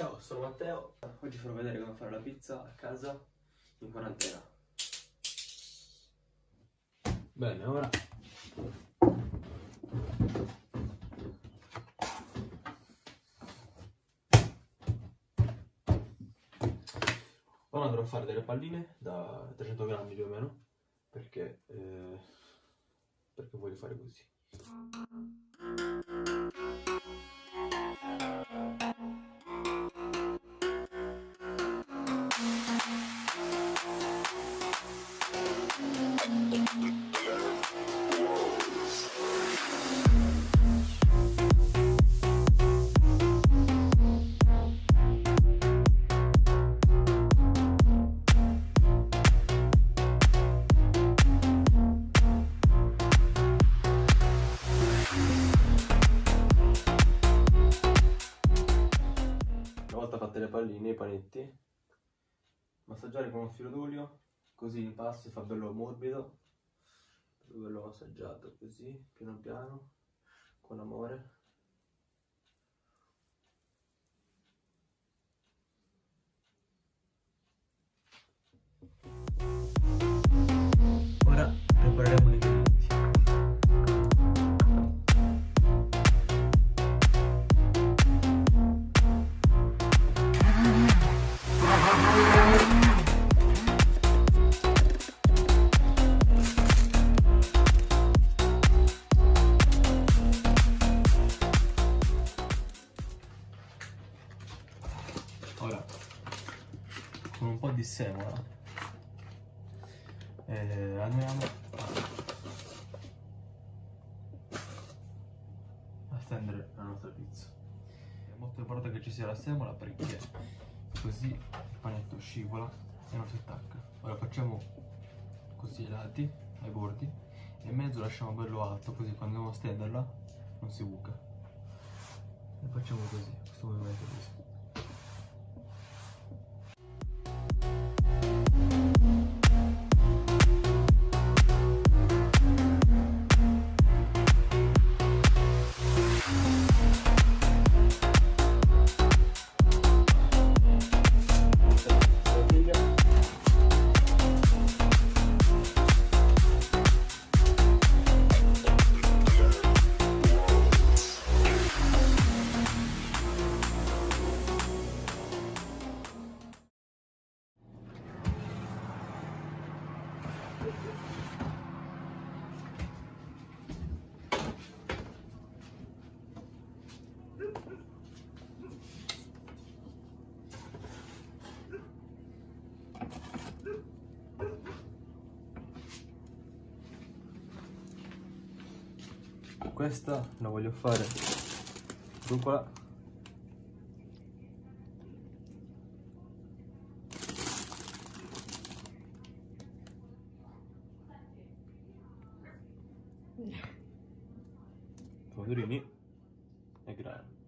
Ciao, sono Matteo. Oggi farò vedere come fare la pizza a casa in quarantena. Bene, ora ora andrò a fare delle palline da 300 grammi più o meno perché, eh, perché voglio fare così. Fatte le palline, i panetti, massaggiare con un filo d'olio, così l'impasto si fa bello morbido, bello massaggiato così, piano piano, con amore. Ora, con un po' di semola, eh, andiamo a stendere la nostra pizza. È molto importante che ci sia la semola perché così il panetto scivola e non si attacca. Ora facciamo così ai lati, ai bordi, e in mezzo lasciamo bello alto così quando andiamo a stenderla non si buca. E facciamo così, questo movimento così. Questa la voglio fare. Rucola pomodorini e grana